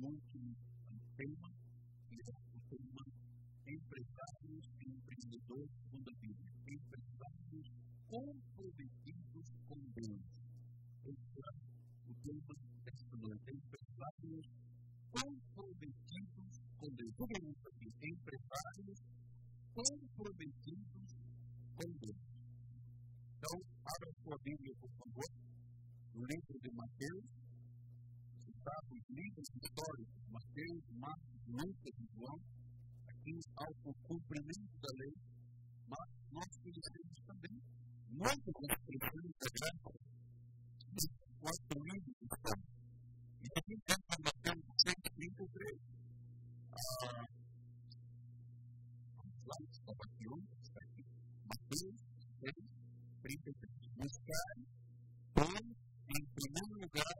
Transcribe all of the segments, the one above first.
muito um tema, que é o tema empresários e empreendedores com a Bíblia. Empresários comprometidos com Deus. Esse é o tema desta noite. Empresários comprometidos com Deus. Como é isso aqui? Empresários comprometidos com Deus. Então, abra sua Bíblia, por favor, no livro de Mateus, dados lidos históricos, Mateus, Marcos, Lucas e João, aqui ao cumprimento da lei, mas nós conhecemos também muito muitas expressões da graça que quatro livros estão. E aqui entra Mateus 6,33. Ah, vamos lá, estava aqui ontem, está aqui. Mateus 6,33. Buscar, pois, em primeiro lugar,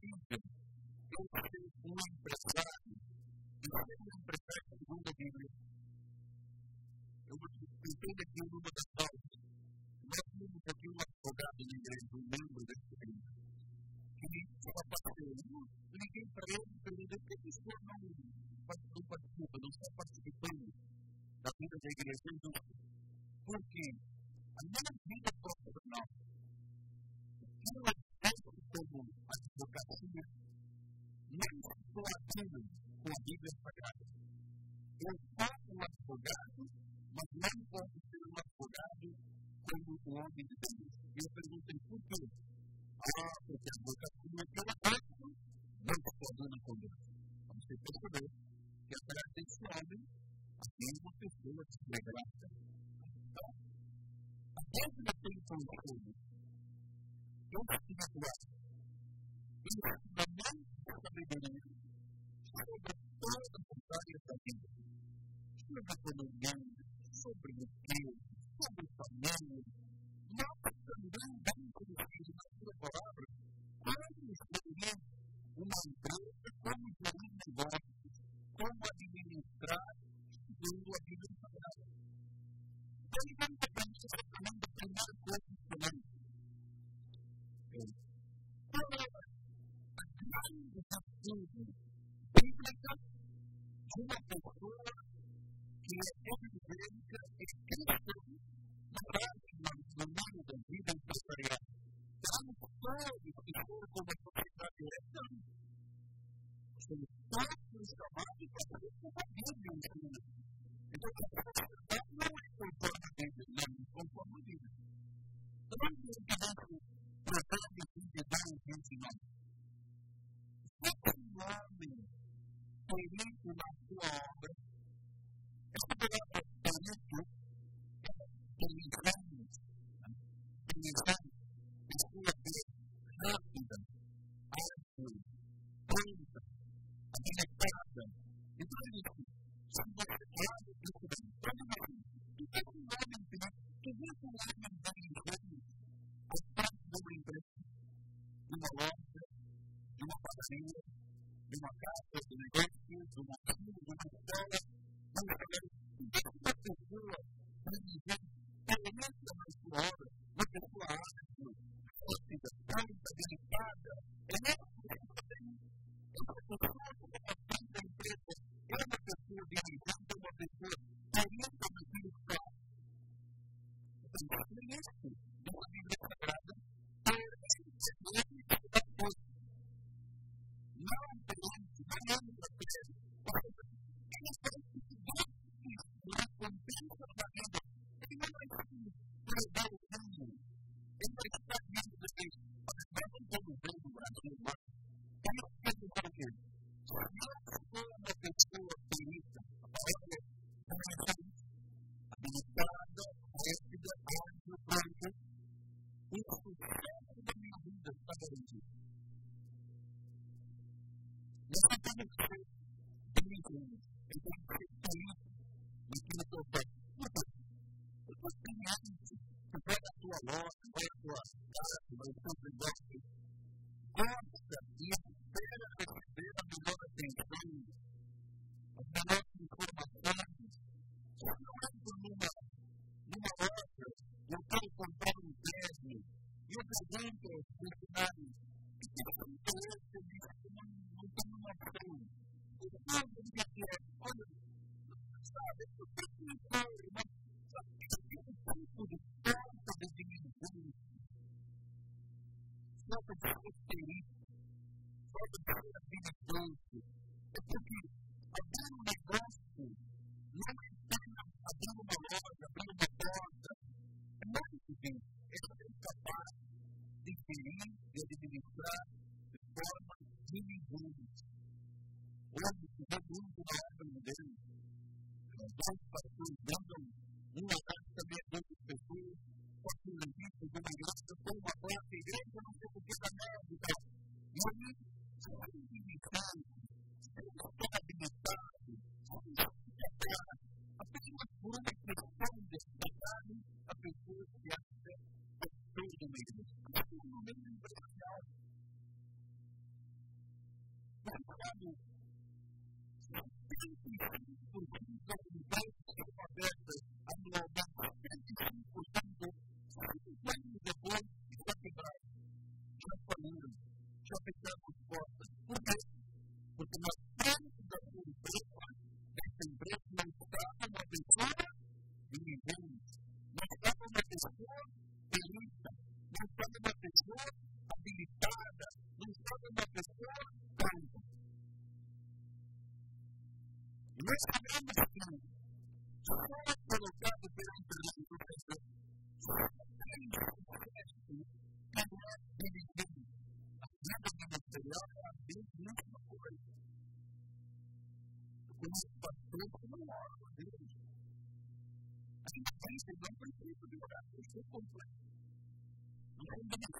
see Who might think, wounds. you because wounds will happen in the end. Don't Thank you.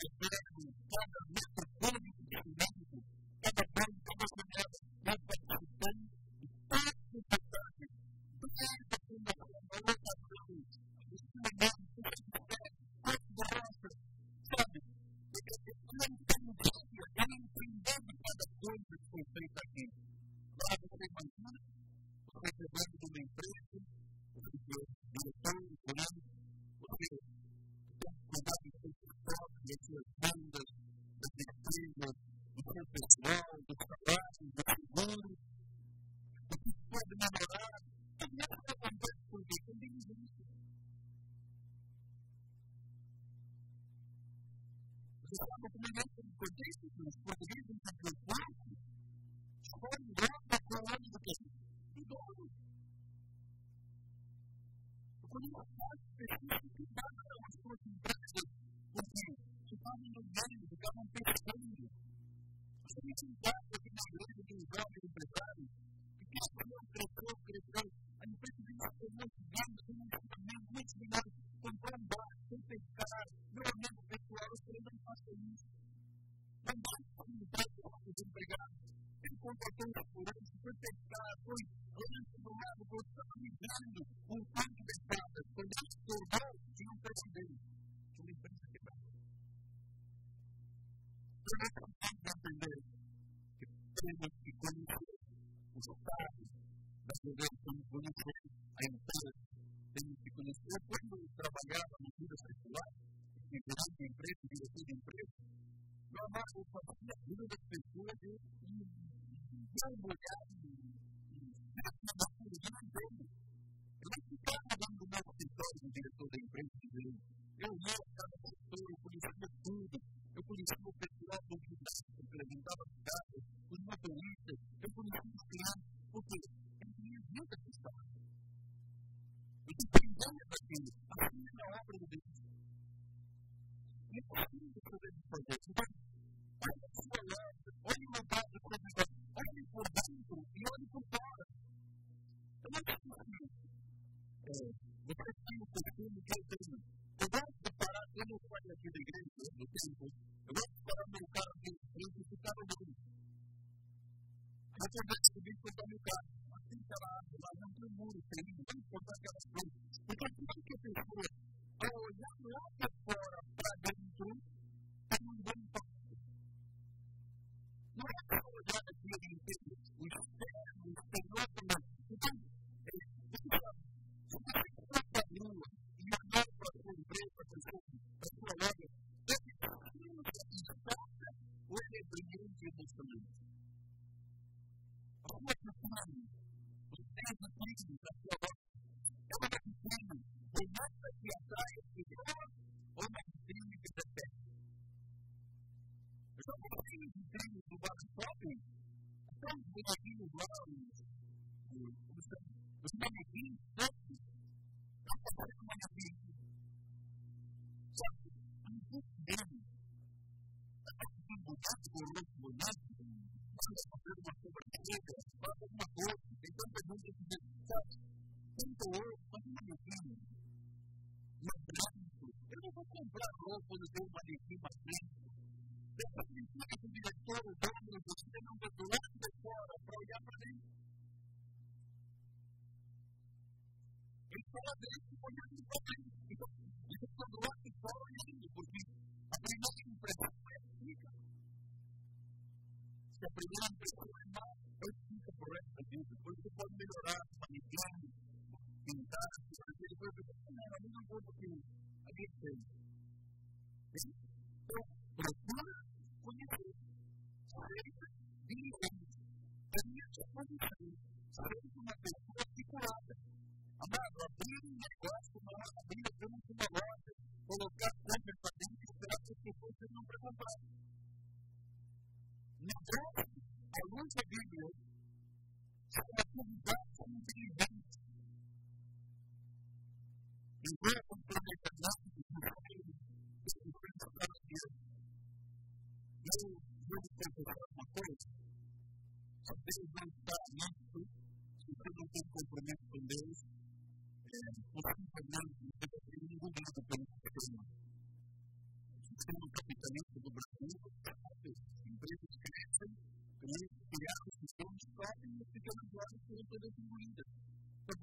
the make being built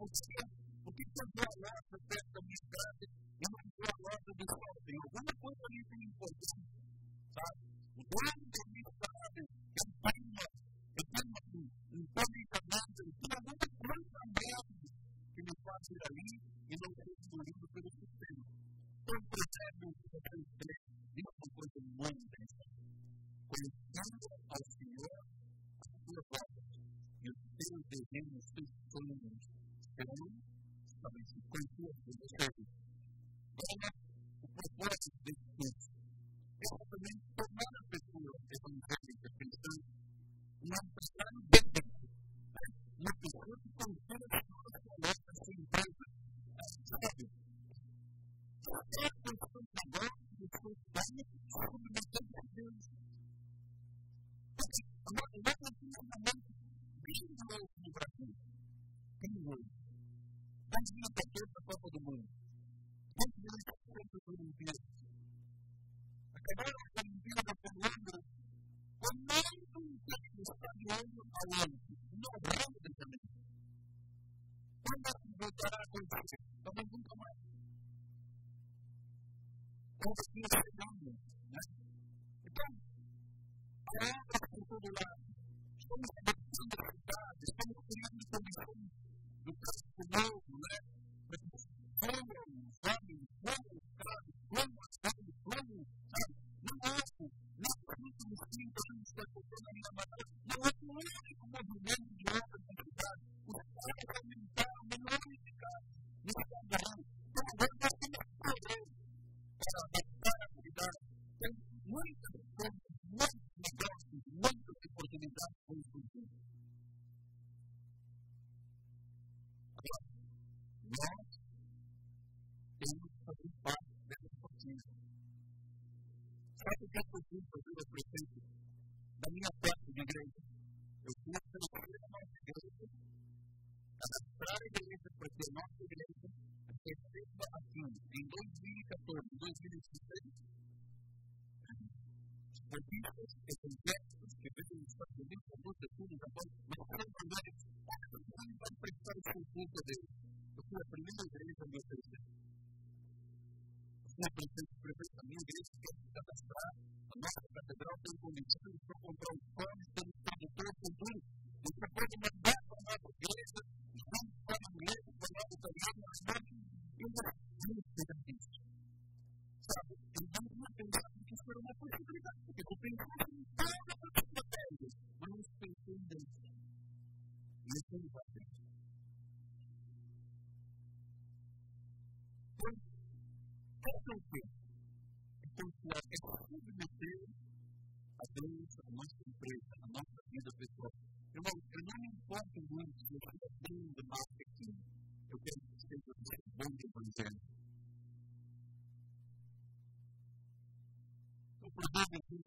people see Thank you.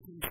to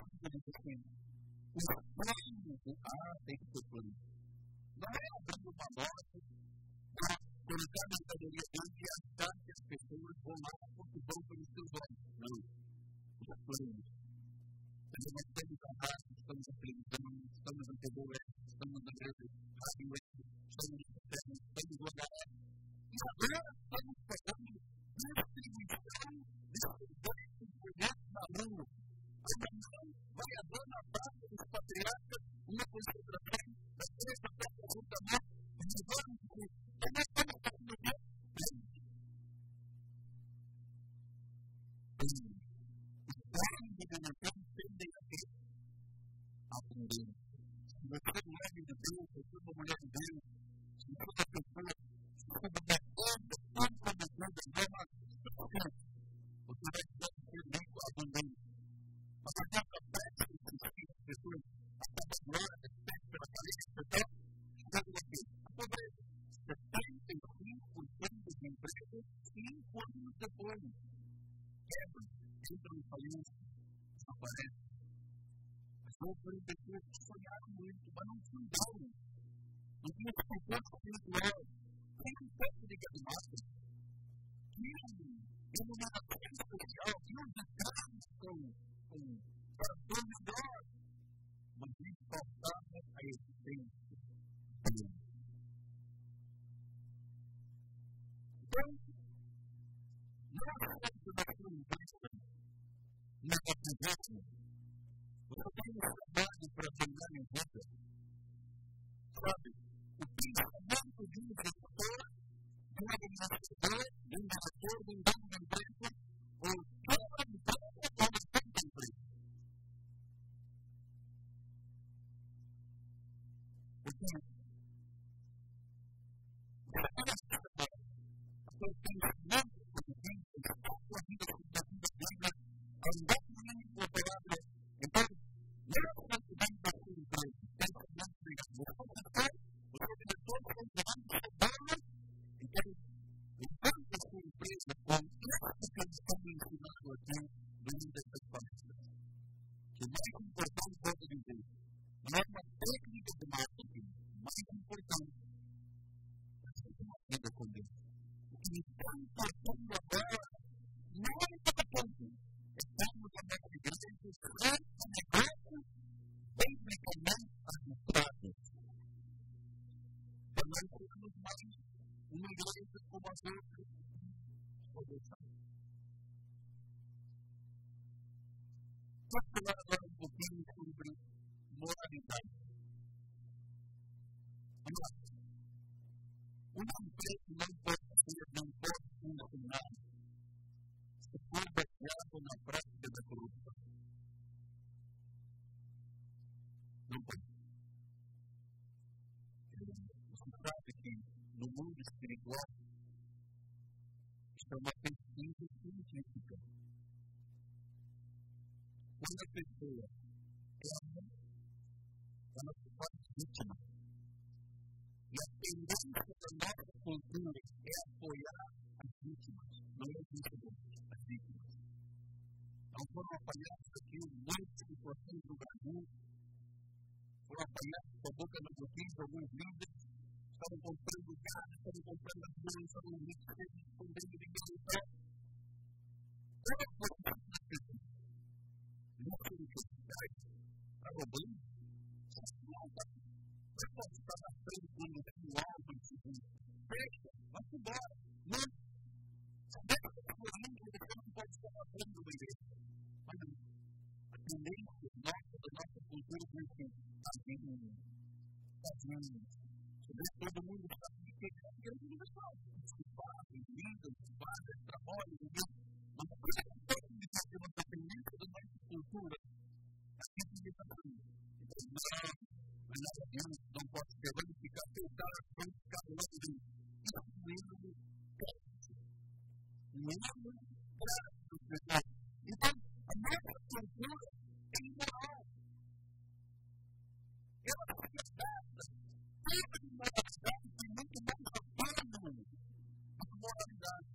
país desaparece. Então foram pessoas que sonharam muito, mas não fundaram. Não tinham suporte espiritual. Tem um pouco de caminhar negativismo. Eu tenho saudade para terminar em vida. Sabe, de um gestor, de um administrador, de message muita necessidade está roubando, você pode estar na frente do manual do segundo. Fecha, vai embora. Não. Saber que o mundo não pode estar na frente da igreja. Mas não. A tendência nossa, da nossa cultura, é que está vindo. Está vindo. Todo mundo sabe que a igreja não é só. Desculpado, lindo, desculpado, trabalho, mas a coisa que todo mundo está tendo cultura, a ciência de não, que não pode ser verificado, tentar a coisa ficar do lado do mesmo crédito. Mesmo crédito, pessoal. Então, a nossa cultura é imoral. Ela é afetada pela imoralidade que muito mais abandona a moralidade.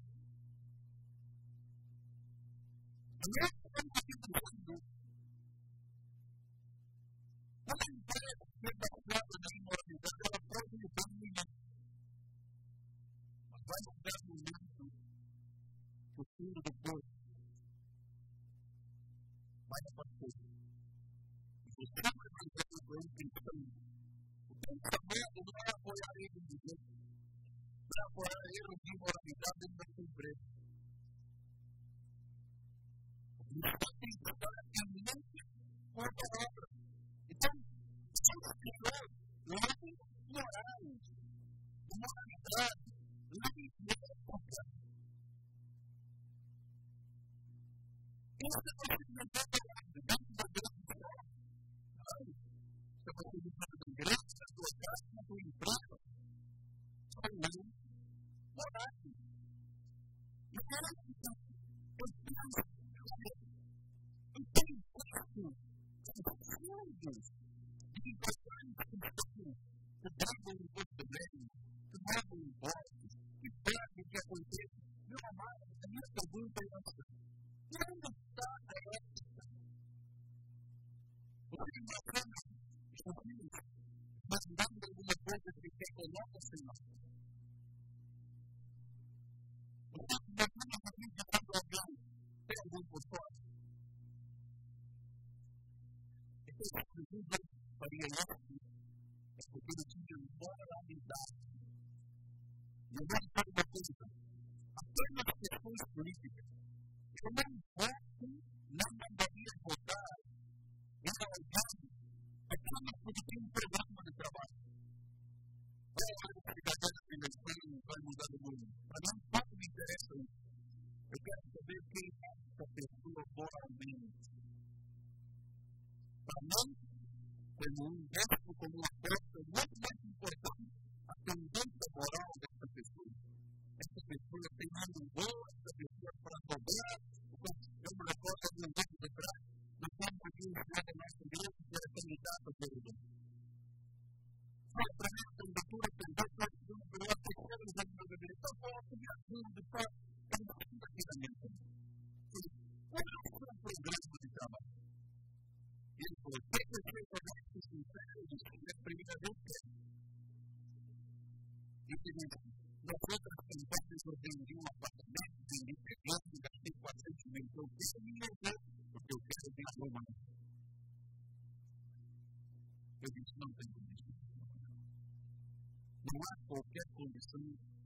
to the book Thank you. for me.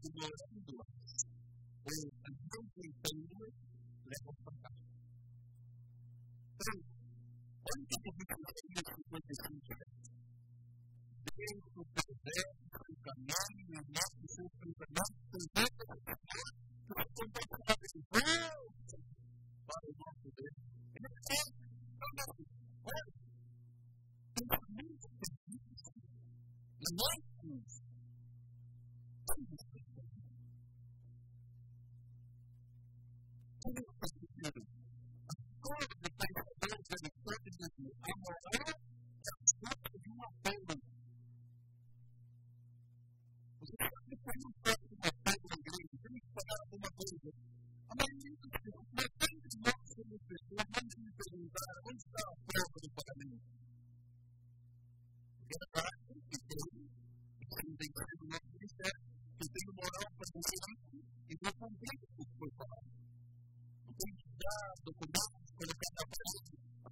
di loro singolo. E anche il periodo le può portare. Quanto possiamo avere di queste singole? Dentro per te, per noi, nel nostro centro, per noi, per noi, per noi, per noi, per noi, per noi, fare il nostro bene. E non c'è, non è, non è, non è, non è, non è, representing I'm you.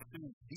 to be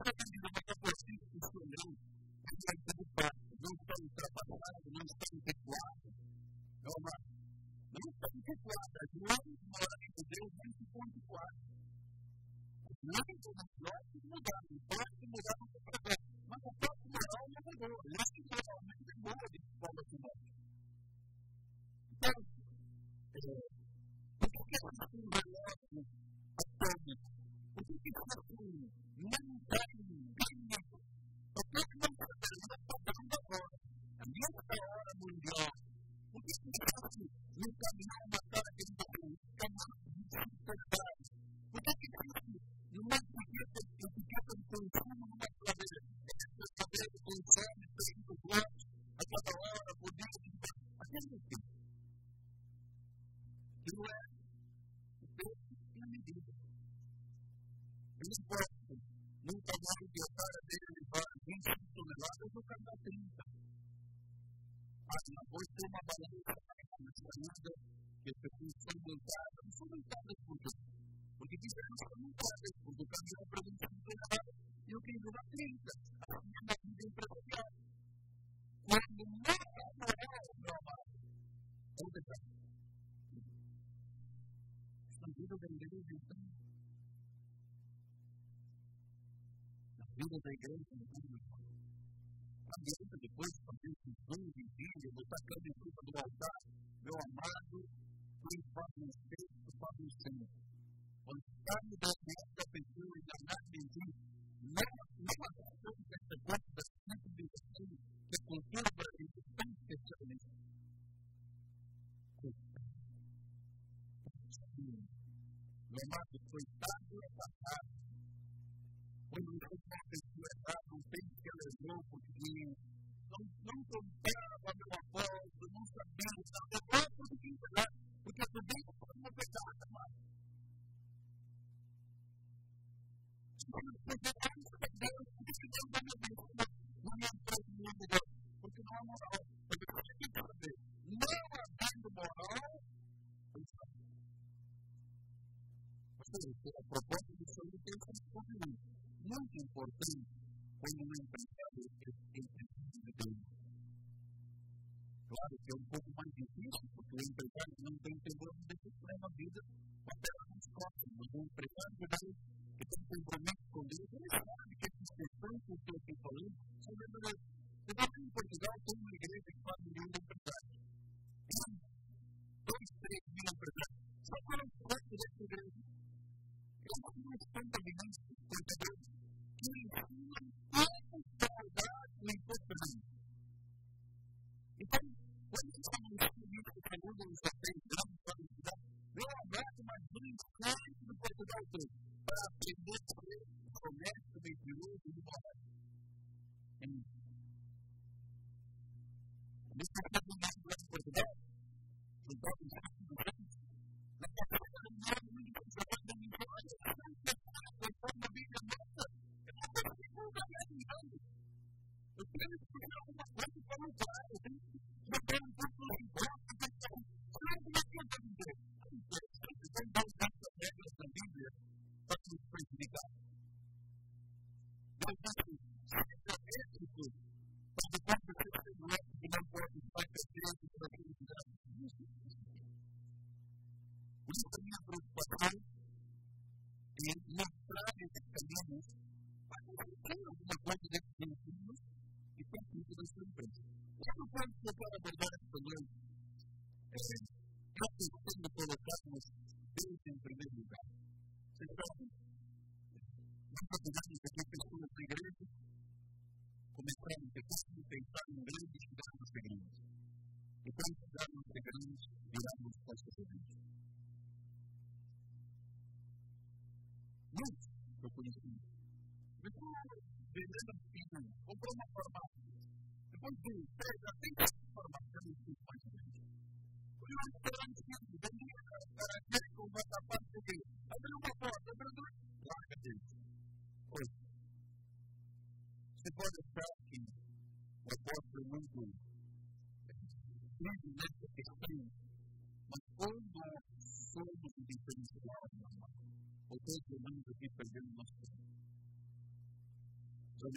Thank you. importante, nunca más viajar debe llevar un sitio de lado su característica. Hasta hoy toma balanza para que se. Porque no son voltadas por tu cambio de pregunta de la yo que la la vida. Cuando no está morado, no ¿dónde está? Están viendo que el da igreja no mundo. Adianta depois fazer esse zoom de vídeo, botar cada em cima do altar, meu amado, quem faz um texto, faz um sim. Quando deserto da pessoa e da mentir, não, não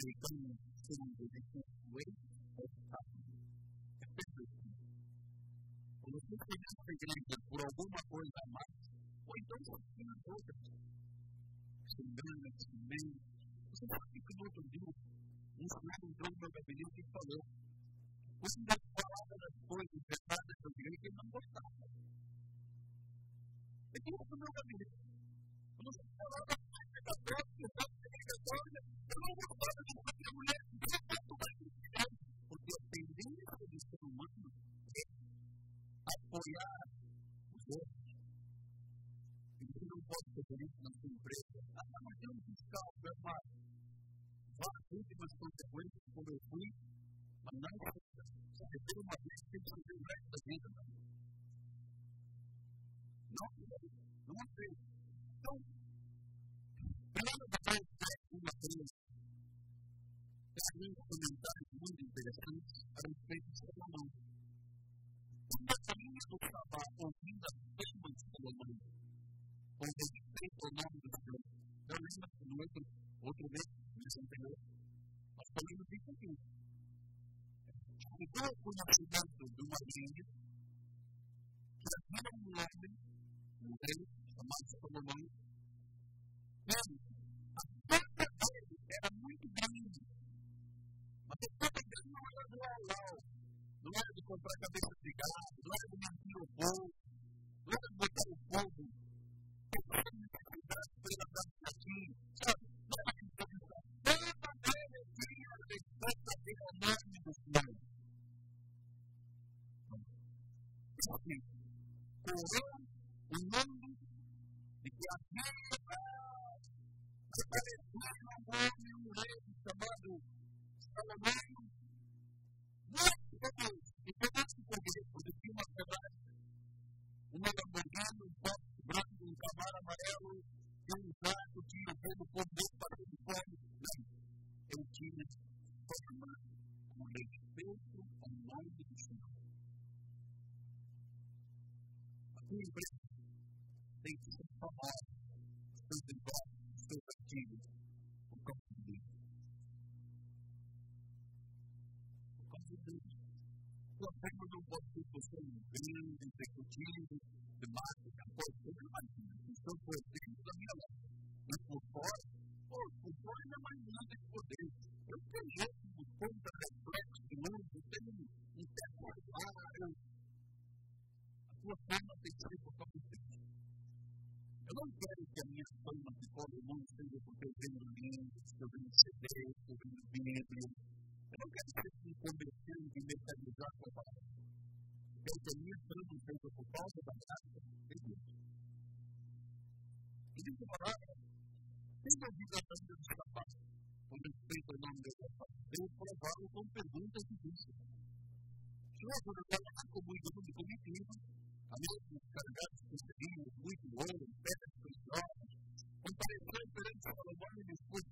be apoiar os outros. E você não pode fazer isso na sua empresa. Ah, mas tem um fiscal, é uma várias últimas consequências, como eu fui, mas não receber uma vez, que fazer o resto da vida. Não, não aceito. Então, primeiro, a do Sabá ouvindo as temas de Salomão, com respeito ao nome do Senhor, eu lembro que no outro, outro mês, mês anterior, nós falamos isso aqui. Chegou o conhecimento de uma linha que havia um homem, um rei, chamado Salomão, e a força dele era muito grande. Não era alão, não era de comprar cabeça de gado, não era de mentir o povo, não era de botar o povo pela pratinha, sabe? Não era de pensar. Toda ele tinha respeito ao nome do Senhor. Assim, correu o nome de que havia aparecido um homem, um rei chamado Salomão, Deus, e todos que poderia produzir uma Ferrari, uma Lamborghini, um Porsche branco, um Camaro amarelo, e um jato tinha todo o poder para o fome. Não, eu tinha forma com respeito ao nome do Senhor. A tua empresa tem que ser famosa, seus negócios, seus artigos, sempre que eu posso ser um grande executivo, de marketing, apoio, tudo mais. Então, por exemplo, da minha loja. Mas por fora, pô, por fora ainda mais nada de poder. Eu conheço os pontos reflexos do mundo, eu tenho um tempo lá, eu... A sua forma tem que ser por causa disso. Eu não quero que a minha fama de todo mundo seja porque eu tenho livros, que eu tenho CD, que eu tenho Bíblia, And I've got six people in this series and they said, you're drunk about it. There's a new film in terms of the false about that, isn't it? It is about it. Think of these other things about it. Com respeito ao nome de Deus, Deus provável com perguntas difíceis. Se eu apresentar a comunidade de comitiva, a mesma descarregada de conseguir muito ouro, pedras preciosas, comparecer perante Salomão e depois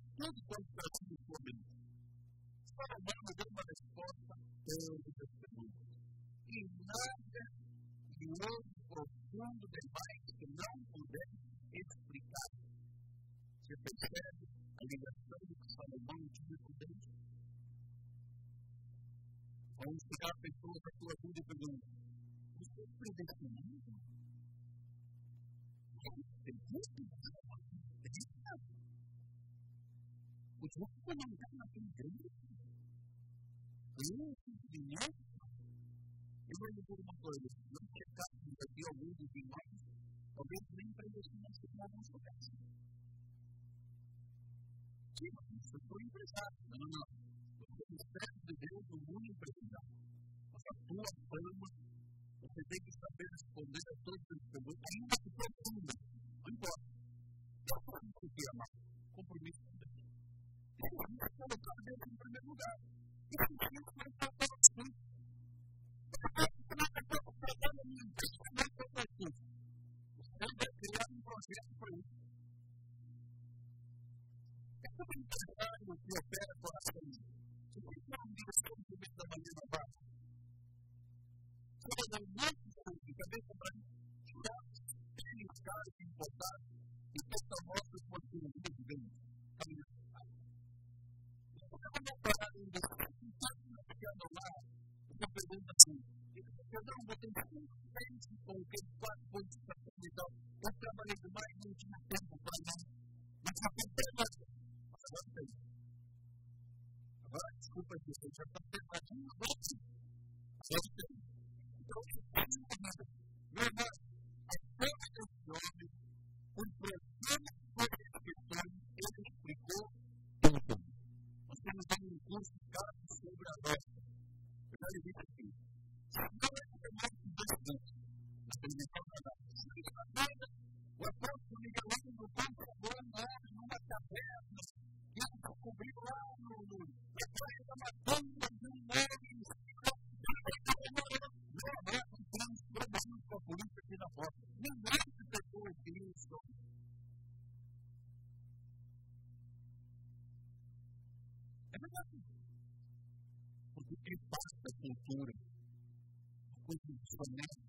acontece. Tipo, Sim, eu empresário. because of what they from that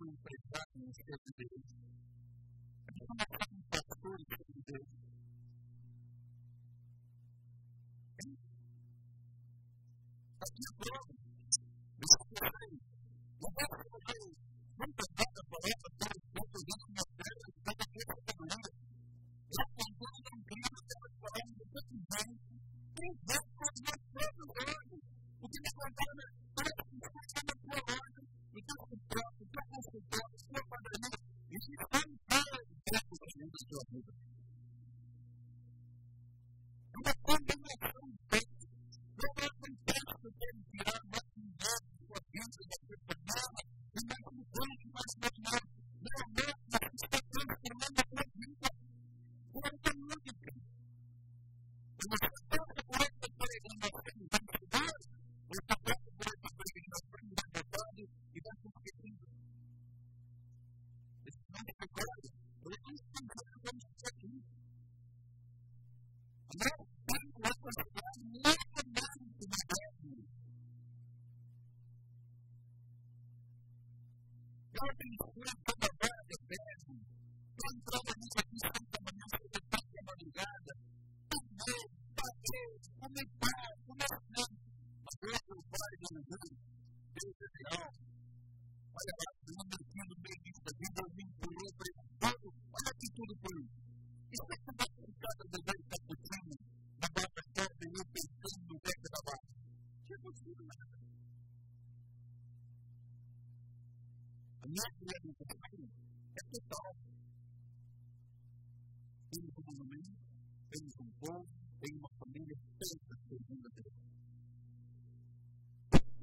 we play back in the people with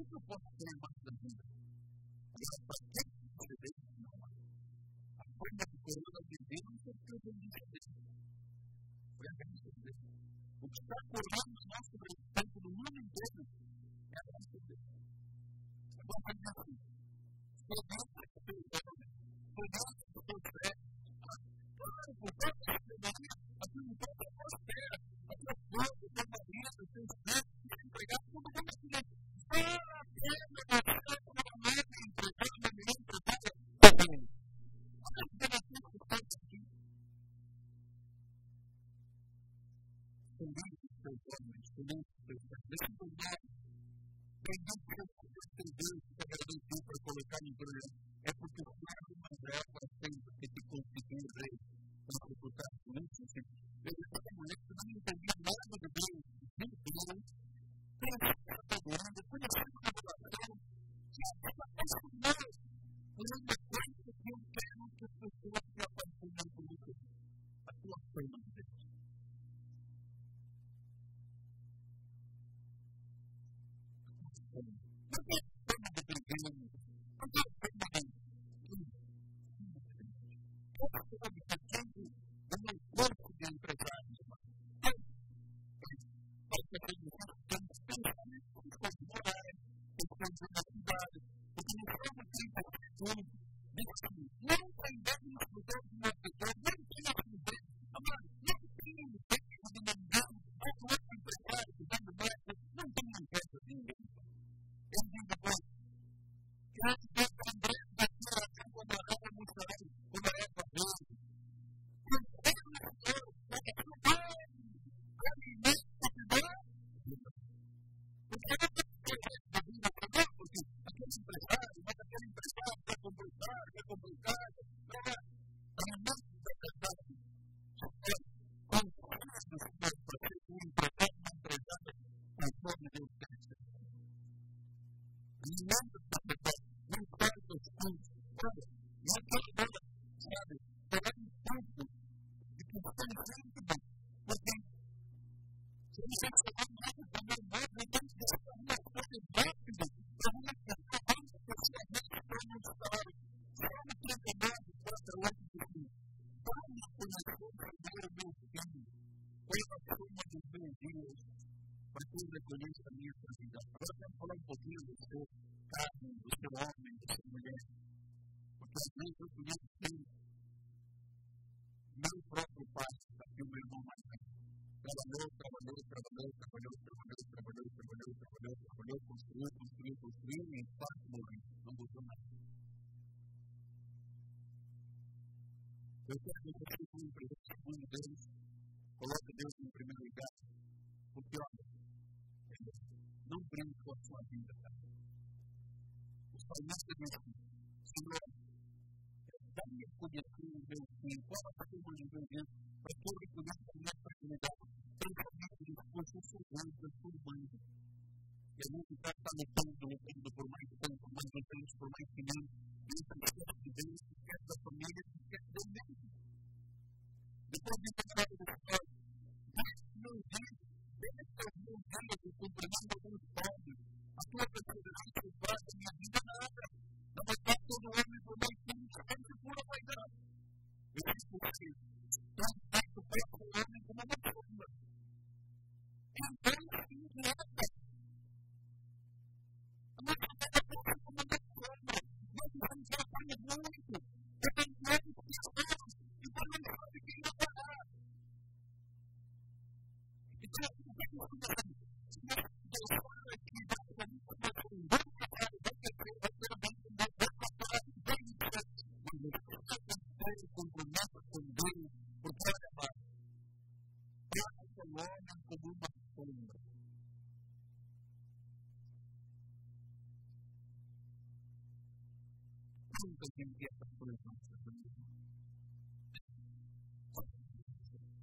que, que eu posso ter mais da vida? Aliás, para que eu vou viver? A coisa que eu estou vivendo é o que eu vou viver. O que está colando o nosso respeito no mundo inteiro é a nossa vida. Se por não sei o que eu estou sei o que eu estou Claro, por toda a cidade, a sua não a sua que a sua que eu sua filha, remember that we practice in service. Amen. Nunca entendi essa coisa nossa família.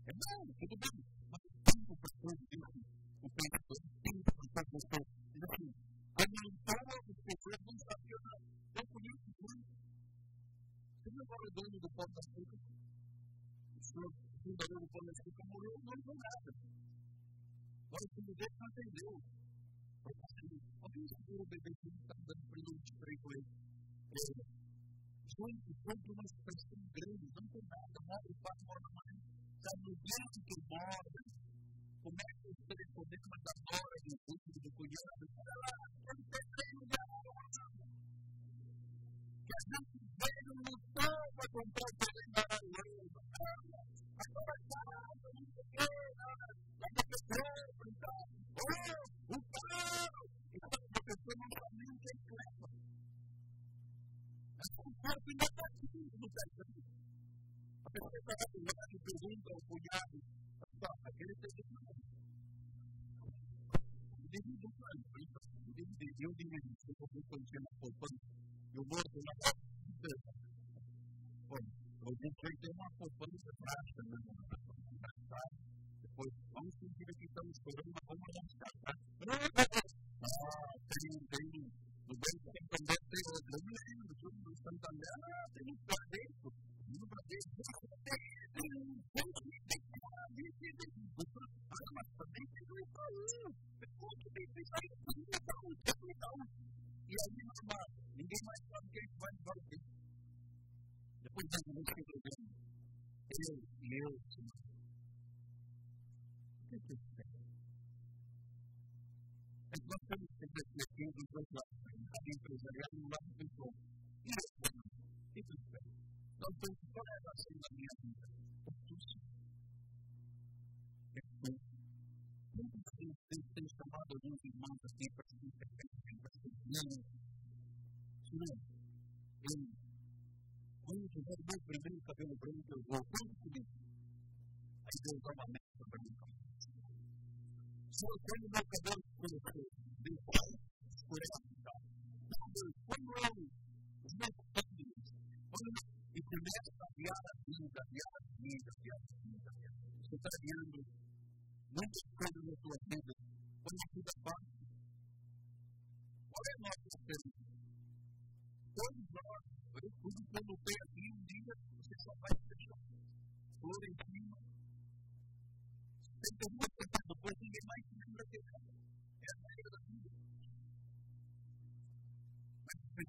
É bom, tudo bem, mas o tempo para tudo isso, o tempo, o tempo para você, diz assim, aumentar as pessoas não sabia nada. Eu conheço muito. Você viu agora o dono do Pão da Açúcar? O senhor fundador do Pão da Açúcar morreu, não viu nada. Agora o filho dele não atendeu. Alguém segura o bebê que está dando presente para ele com ele? Gente, compra uma expressão grande, não tem nada, mora o pai, mora a mãe, está no dentro que mora. Começa os telefonemas da nora, do filho, do cunhado, ele tem treino de que a gente veio lutar para comprar o. Agora está, não sei o quê, vai ter petróleo, então, oh, o carro. Então, a pessoa não sabe nem mas um corpo cara tem negativo no? A pessoa está do lado pergunta ao cunhado, aquele presente não. O indivíduo não o indivíduo, eu indivíduo, se eu for conhecer na eu vou ter uma poupança. Olha, hoje em dia tem uma poupança de né? Depois, vamos sentir que estamos chorando, mas vamos tá? Não. Ah, tem, tem. Os banco têm que vender três grande, o Júlio do Santander tem um Bradesco, no Bradesco tem um banco que tem que ter uma vida, ah, também tem um Itaú, pessoal que tem que sair do Itaú, tem um Itaú. E aí não ninguém mais sabe que ele vai fazer. Depois de um monte de problema, eu, meu, o que é que isso tem? É que nós temos que refletir dos dois lados. al empresarial más rico y es bueno y prospero. La autenticada de la ciudadanía vida es justa. Es justa. Nunca se nos esté llamado de un hermano que tiene presencia que tiene presencia sino en un lugar más primero que tiene presencia de un hombre hay que usar la mente para el hombre. Solo tenemos que ver con el que dijo, fuera, Deus eu, os meus filhos, quando eu começo a guiar a vida, guiar a vida, guiar a vida, você está guiando muitas coisas na sua vida, quando a vida passa. Qual é a nossa experiência? Todos nós tudo eu. Tem que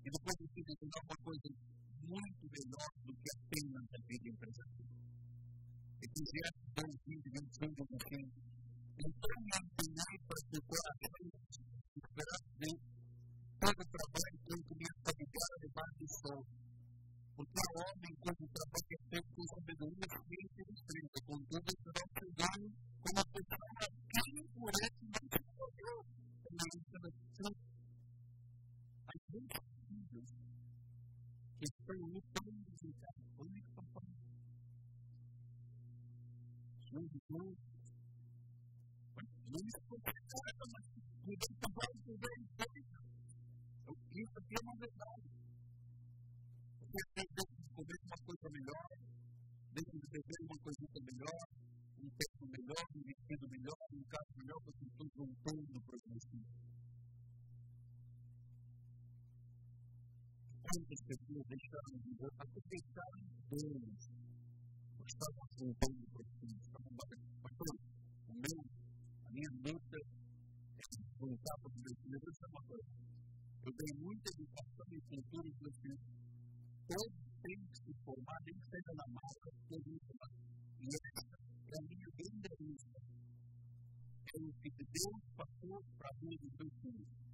E depois precisa encontrar uma coisa muito melhor do que apenas a vida empresarial. Eclesiastes 2, 20, 21, 25. Então me apanhei para procurar esperar de Deus todo o trabalho que eu queria fabricar debaixo do sol. Porque o homem, quando trabalha sempre com sabedoria, ciência e destreza, contudo, será o seu ganho como a pessoa que é não esse não se perdeu. Estão lutando em casa, onde estão falando? Suas irmãs, não considera, mas mudando o trabalho do bem feito. Isso aqui uma verdade. Você tem que descobrir uma coisa melhor, deixa de beber uma coisa melhor, um texto melhor, um vestido melhor, um carro melhor, porque tudo voltando para o Quantas pessoas deixaram de aproveitaram Deus, estavam voltando para o fim, estavam batendo. Pastor, o meu, a minha luta é voltar para o progressivo. Isso é uma coisa. Eu dei muita educação e cultura e falei todos têm que se formar, nem que seja na marca, todos E essa é a minha grande lista. É o que Deus passou para a vida dos meus filhos.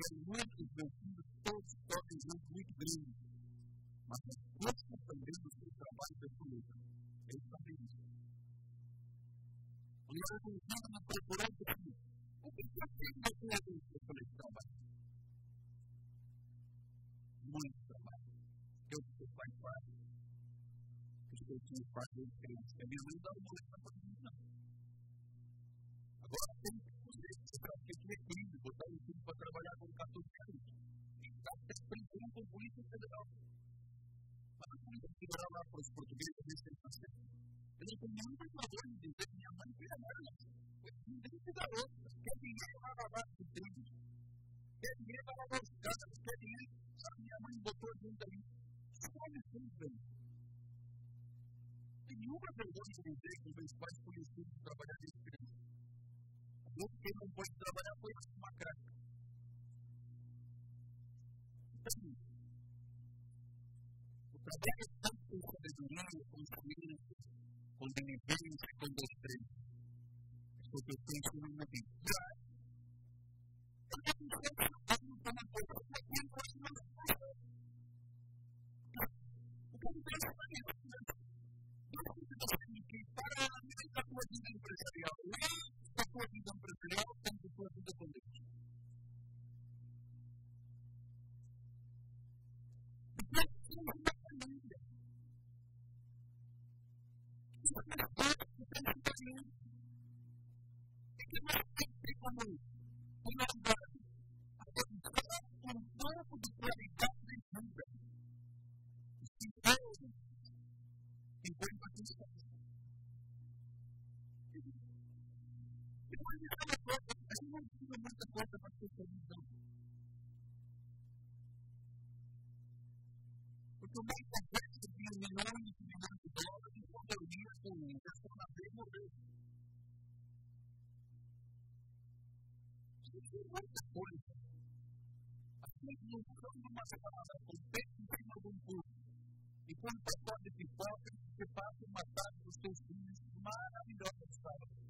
Benhur é vencido todos os jovens muito, muito grandes. Mas a força também do seu trabalho pessoalista. Ele sabe isso. E eu convido na procurando aqui. O que está sendo a sua vida por esse trabalho? Muito trabalho. Eu sou pai quase. Porque eu tinha quase dois crianças. A minha mãe não dá uma para mim, não. Agora tem mientras que tiene equilibrio y botar un tiempo a trabalhar 14 anos. E está sempre federal. Mas o conflito para os portugueses é sempre certo. Eu não tenho nenhum perturbador de dizer que minha mãe vira merda. Eu não tenho que dar outra. Quer dinheiro casas no tienen vuestra vara fuera su macra. Los ataques tan fuertes de unión los construimos con beneficios y con desprecios. Porque ustedes son una victoria. Porque ustedes una fuerza de tiempo una una para empresarial públicos empresariales están dispuestos a convertir. Thank you. Depois, uma uma que tem que que que uma um de de de a gente não precisa muita coisa para ter televisão. Porque o mais complexo de milhões e milhões de dólares quando eu ia com morreu. Isso é muita coisa. Assim, não estamos numa semana com peito em cima de um curso. E quando você pode de pipoca, você passa uma tarde dos seus filhos maravilhosa de sábado.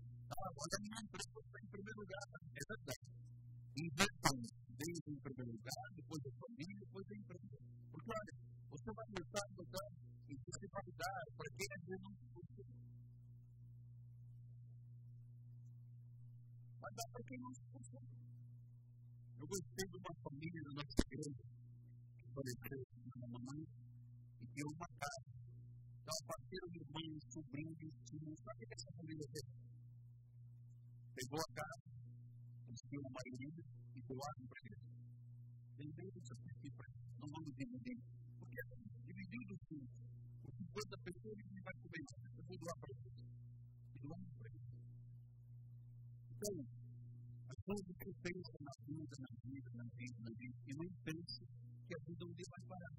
Ahora, Guayana está en primer lugar, es verdad. Inviertan desde en primer lugar, después de familia, después de empresa. Porque, olha, você a em para para quem não se. Eu gostei de uma família na mamãe, de sobrinhos, sabe que essa família? Pegou a casa, construiu uma maioria e doaram para a igreja. Ele veio do sacrifício para não vamos dividir. Porque dividiu dos filhos. Por 50 pessoas ele vai comer mais. Eu vou doar para igreja. E doamos para igreja. Então, as coisas que pensa na vida, na vida, na vida, na vida, e não pensa que a vida um dia vai parar.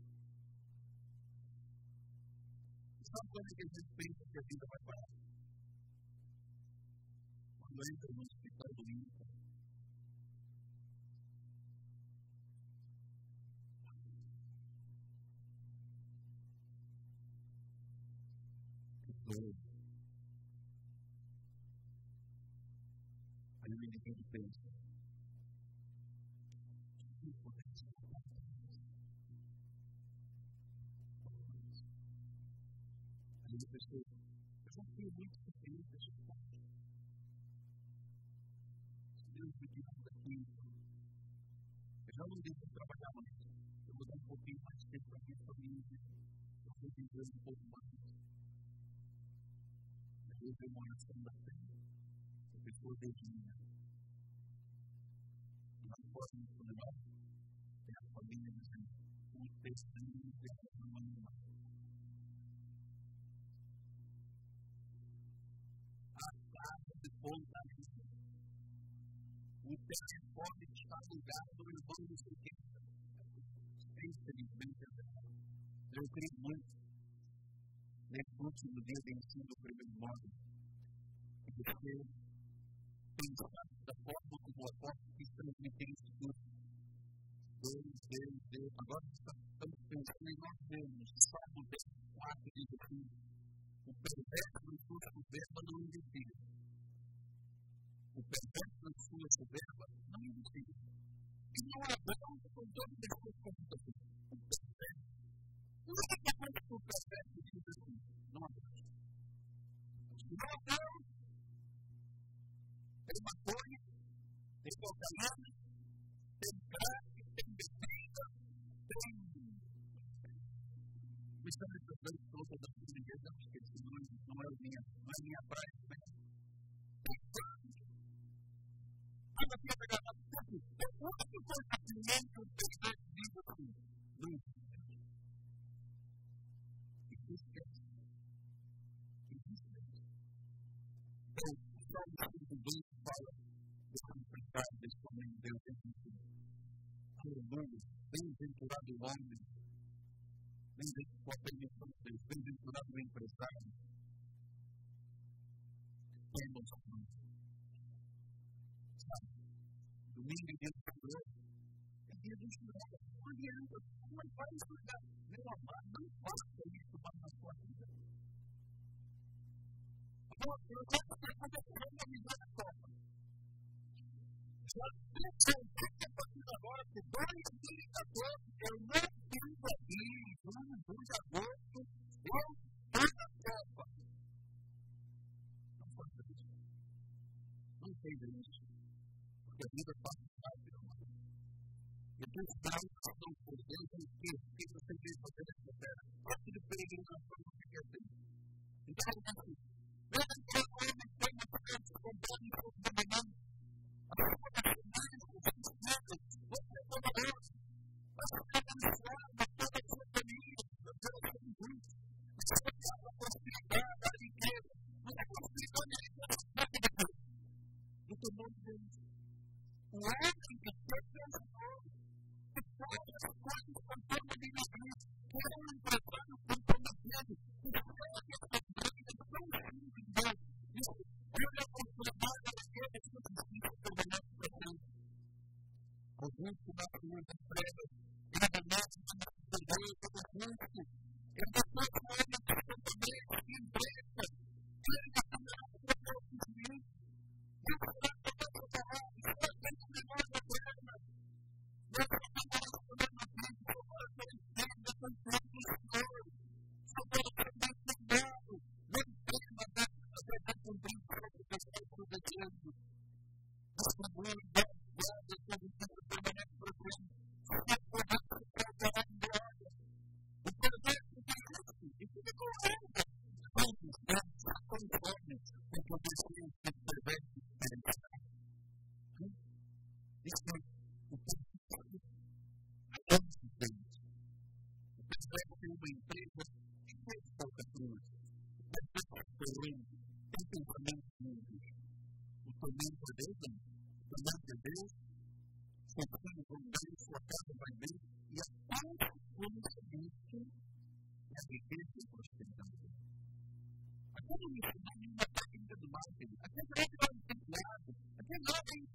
Sabe quando é que a gente pensa que a vida vai parar? later was declared unified. Lord. I really need to thank you. And if there's a few weeks to be in this el sentido colectivo. Estamos un más de las la la. O telefone está ligado no irmão do seu Infelizmente, eu creio muito nesse último dia de ensino do primeiro e você pensar da forma como o apóstolo quis transmitir isso tudo. Deus, Deus, Deus. Agora estamos pensando em nós mesmos. Salmo 4 diz assim: o perverso em sua soberba não investiga. O perverso em sua soberba não investiga. E não é bom com as suas computações. O perverso não é capaz que o perverso diz assim, não abaixa. Não não. Tem maconha, tem cocaína, tem crack, tem bebida, tem. Missão de Deus falou para a ninguém, esqueci, não, é minha, é praia, né? Tem bem-aventurado o homem, bem-aventurado o empresário. Temos a mão. Domingo é dia do Senhor, é dia do Senhor. Não adianta, não vai estudar. Meu amado, não faça isso para a sua vida. Agora, eu de acontecer na vida já pensei que a partir de agora, por 2014, eu não eu a. Não faça. Não. that we were baptized in the It is now possible for the ancient faith to be simply possessed of that, or to the pagan of the Christian. In that sense, let us take all the things that are to be done for the man. Thank you. learn and the difference of the from somebody who's doing sua casa vai bem, e a consequência é a riqueza e prosperidade. Aquilo me ensinou uma técnica do marketing, é ensinado, aquilo é que eu ensinado,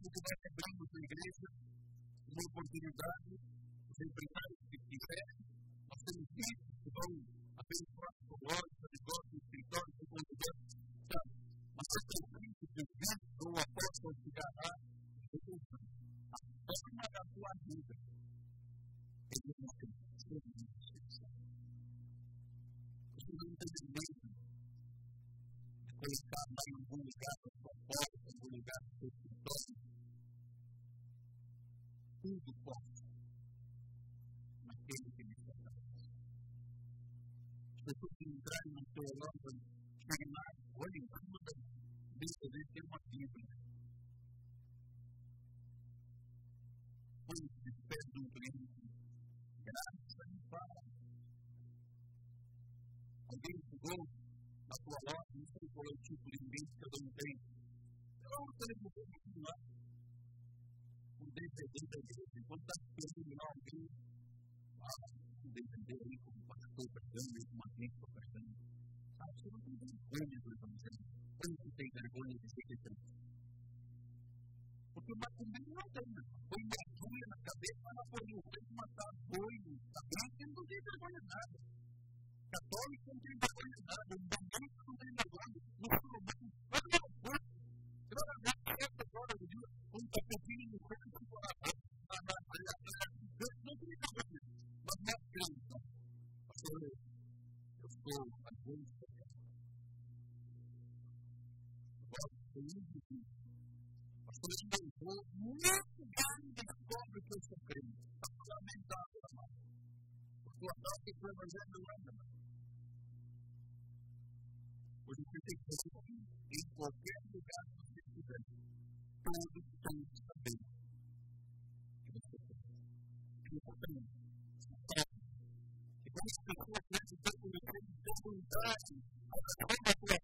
sabe que nós abrimos a igreja uma oportunidade, Eu não sei o eu um DVD da igreja. Enquanto está lá alguém, fala um DVD aí como pastor pregando, como agente pregando. Sabe, você não tem vergonha do evangelho. Como você tem vergonha de ser crente? Porque o macumbeiro não tem, põe uma agulha na cabeça, ela põe o rei matar boi, tá bem? Você não tem vergonha nada. Católico não tem vergonha nada, o Thank you.